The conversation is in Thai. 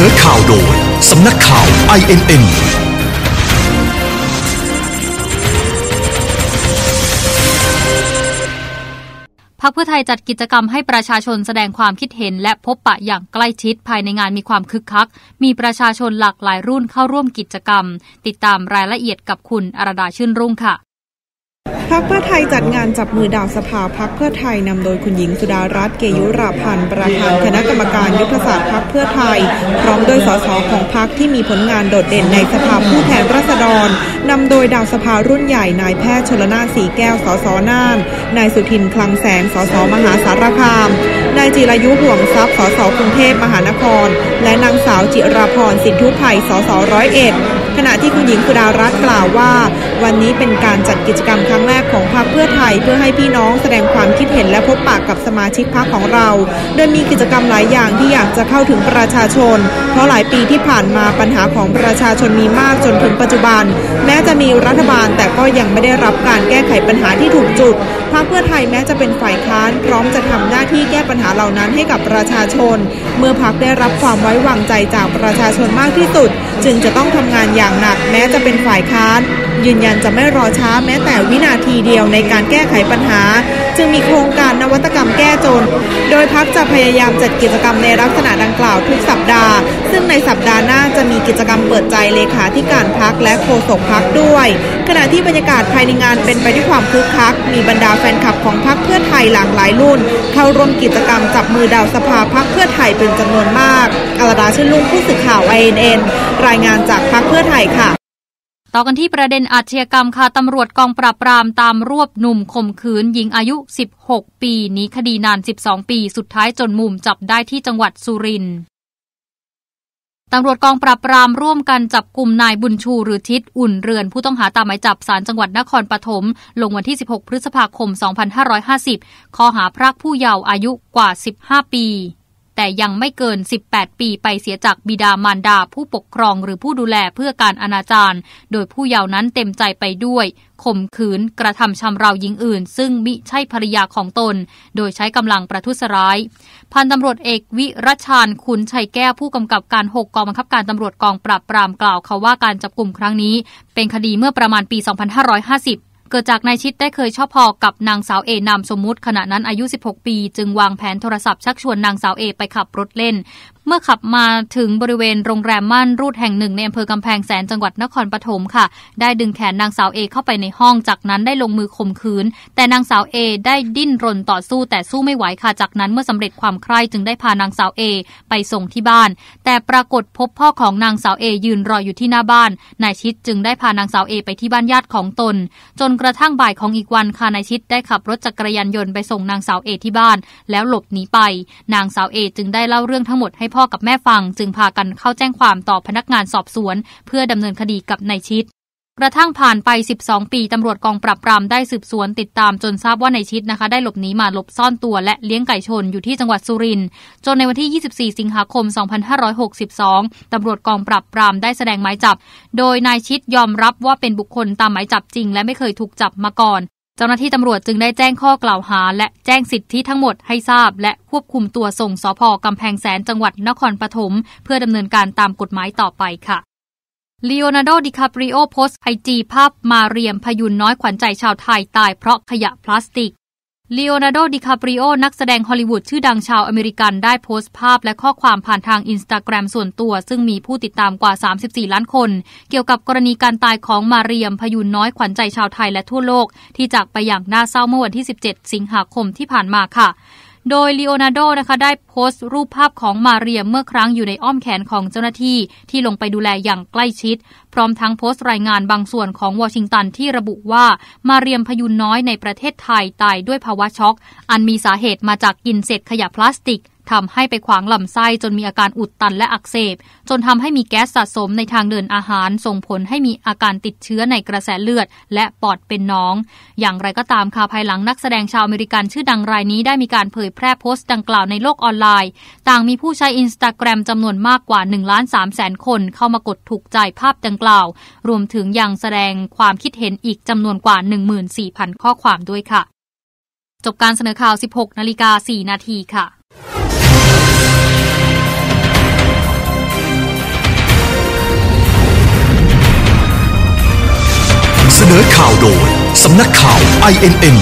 นอข่าวโดย สำนักข่าว INN พรรคเพื่อไทยจัดกิจกรรมให้ประชาชนแสดงความคิดเห็น และพบปะอย่างใกล้ชิดภายในงานมีความคึกคัก มีประชาชนหลากหลายรุ่นเข้าร่วมกิจกรรม ติดตามรายละเอียดกับคุณอรดาชื่นรุ่งค่ะ พักเพื่อไทยจัดงานจับมือดาวสภาพักเพื่อไทยนำโดยคุณหญิงสุดารัตน์เกยุราพันธ์ประธานคณะกรรมการยุทธศาสตร์พักเพื่อไทย พร้อมโดยสสของพักที่มีผลงานโดดเด่นในสภาผู้แทนราษฎรนำโดยดาวสภารุ่นใหญ่นายแพทย์ชลนาสีแก้วสสน่านนายสุทินคลังแสงสสมหาสารคามนายจิรายุห่วงทรัพย์สสกรุงเทพมหานคร และนางสาวจิราพรสินทุไพสสร้อยเอ็ดข ที่คุณหญิงสุดารัตน์กล่าวว่า วันนี้เป็นการจัดกิจกรรมครั้งแรกของ พรรคเพื่อไทยเพื่อให้พี่น้องแสดงความคิดเห็นและพบปากกับสมาชิกพรรคของเรา โดยมีกิจกรรมหลายอย่างที่อยากจะเข้าถึงประชาชน เพราะหลายปีที่ผ่านมาปัญหาของประชาชนมีมากจนถึงปัจจุบัน แม้จะมีรัฐบาลแต่ก็ยังไม่ได้รับการแก้ไขปัญหาที่ถูกจุดพรรคเพื่อไทยแม้จะเป็นฝ่ายค้าน พร้อมจะทำหน้าที่แก้ปัญหาเหล่านั้นให้กับประชาชน เมื่อพรรคได้รับความไว้วางใจจากประชาชนมากที่สุด จึงจะต้องทำงานอย่างหนัก แม้จะเป็นฝ่ายค้าน ยืนยันจะไม่รอช้าแม้แต่วินาทีเดียวในการแก้ไขปัญหา จึงมีโครงการนวัตกรรมแก้จน โดยพักจะพยายามจัดกิจกรรมในลักษณะดังกล่าวทุกสัปดาห์ ซึ่งในสัปดาห์หน้าจะมีกิจกรรมเปิดใจเลขาธิการพักและโฆษกพักด้วย ขณะที่บรรยากาศภายในงานเป็นไปด้วยความคึกคัก มีบรรดาแฟนคลับของพักเพื่อไทยหลากหลายรุ่น เข้าร่วมกิจกรรมจับมือดาวสภาพักเพื่อไทยเป็นจำนวนมากอลดาชื่นลุงผู้สื่อข่าวไอเอ็นรายงานจากพักเพื่อไทยค่ะ ต่อกันที่ประเด็นอาชญากรรมค่ะตำรวจกองปราบปรามตามรวบหนุ่มข่มขืนหญิงอายุ 16 ปีนี้คดีนาน 12 ปี สุดท้ายจนมุมจับได้ที่จังหวัดสุรินทร์ตำรวจกองปราบปรามร่วมกันจับกลุ่มนายบุญชูหรือทิศอุ่นเรือน ผู้ต้องหาตามหมายจับสารจังหวัดนครปฐมลงวันที่ 16 พฤษภาคม 2550 ข้อหาพรากผู้เยาว์อายุกว่า 15 ปี แต่ยังไม่เกิน 18 ปีไปเสียจากบิดามารดาผู้ปกครองหรือผู้ดูแลเพื่อการอนาจารโดยผู้เยาว์นั้นเต็มใจไปด้วยข่มขืนกระทำชำเราหญิงอื่น ซึ่งมิใช่ภริยาของตน โดยใช้กำลังประทุษร้าย พันตำรวจเอกวิรชานคุณชัยแก้วผู้กำกับการ 6 กองบังคับการตำรวจกองปราบปรามกล่าวเขาว่าการจับกลุ่มครั้งนี้ เป็นคดีเมื่อประมาณปี 2550 เกิดจากนายชิดได้เคยชอบพอกับนางสาวเอนามสมมุติขณะนั้นอายุ 16 ปี จึงวางแผนโทรศัพท์ชักชวนนางสาวเอไปขับรถเล่นเมื่อขับมาถึงบริเวณโรงแรมม่านรูดแห่งหนึ่งในอำเภอกำแพงแสนจังหวัดนครปฐมค่ะ ได้ดึงแขนนางสาวเอเข้าไปในห้อง จากนั้นได้ลงมือข่มขืน แต่นางสาวเอได้ดิ้นรนต่อสู้แต่สู้ไม่ไหวค่ะ จากนั้นเมื่อสำเร็จความใคร่จึงได้พานางสาวเอไปส่งที่บ้าน แต่ปรากฏพบพ่อของนางสาวเอยืนรออยู่ที่หน้าบ้าน นายชิดจึงได้พานางสาวเอไปที่บ้านญาติของตน จนกระทั่งบ่ายของอีกวันค่ะนายชิดได้ขับรถจักรยานยนต์ไปส่งนางสาวเอที่บ้าน แล้วหลบหนีไป นางสาวเอจึงได้เล่าเรื่องทั้งหมดให้พ่อพ่อกับแม่ฟัง จึงพากันเข้าแจ้งความต่อพนักงานสอบสวน เพื่อดำเนินคดีกับนายชิดกระทั่งผ่านไป 12 ปี ตำรวจกองปราบปรามได้สืบสวนติดตามจนทราบว่านายชิดนะคะ ได้หลบหนีมาหลบซ่อนตัวและเลี้ยงไก่ชนอยู่ที่จังหวัดสุรินทร์จนในวันที่ 24 สิงหาคม 2562 ตำรวจกองปราบปรามได้แสดงหมายจับ โดยนายชิดยอมรับว่าเป็นบุคคลตามหมายจับจริง และไม่เคยถูกจับมาก่อน จ้าหน้าที่ตำรวจจึงได้แจ้งข้อกล่าวหา และแจ้งสิทธิทั้งหมดให้ทราบ และควบคุมตัวส่งสพกำแพงแสนจังหวัดนครปฐมเพื่อดำเนินการตามกฎหมายต่อไปค่ะลีโอนาร์โด ดิคาปริโอโพสต์ IG ภาพมาเรียมพะยูนน้อยขวัญใจชาวไทยตายเพราะขยะพลาสติก ลีโอนาร์โด ดิคาปริโอ นักแสดงฮอลลีวูดชื่อดังชาวอเมริกันได้โพสต์ภาพและข้อความผ่านทางอินสตาแกรมส่วนตัว ซึ่งมีผู้ติดตามกว่า 34 ล้านคน เกี่ยวกับกรณีการตายของมาเรียมพะยูนน้อยขวัญใจชาวไทยและทั่วโลก ที่จากไปอย่างน่าเศร้าเมื่อวันที่ 17 สิงหาคมที่ผ่านมาค่ะ โดยลีโอนาร์โดนะคะได้โพสต์รูปภาพของมาเรียมเมื่อครั้งอยู่ในอ้อมแขนของเจ้าหน้าที่ที่ลงไปดูแลอย่างใกล้ชิด พร้อมทั้งโพสต์รายงานบางส่วนของวอชิงตันที่ระบุว่ามาเรียมพยุนน้อยในประเทศไทยตายด้วยภาวะช็อก อันมีสาเหตุมาจากกินเศษขยะพลาสติกทำให้ไปขวางลำไส้จนมีอาการอุดตันและอักเสบ จนทำให้มีแก๊สสะสมในทางเดินอาหาร ส่งผลให้มีอาการติดเชื้อในกระแสเลือด และปอดเป็นน้อง อย่างไรก็ตามค่ะภายหลังนักแสดงชาวอเมริกันชื่อดังรายนี้ได้มีการเผยแพร่โพสต์ดังกล่าวในโลกออนไลน์ ต่างมีผู้ใช้อินสตาแกรมจำนวนมากกว่า1ล้าน3แสนคนเข้ามากดถูกใจภาพดังกล่าว รวมถึงยังแสดงความคิดเห็นอีกจำนวนกว่า 14,000 ข้อความด้วยค่ะ จบการเสนอข่าว 16 นาฬิกา 4 นาทีค่ะ นอข่าวโดย สำนักข่าว INN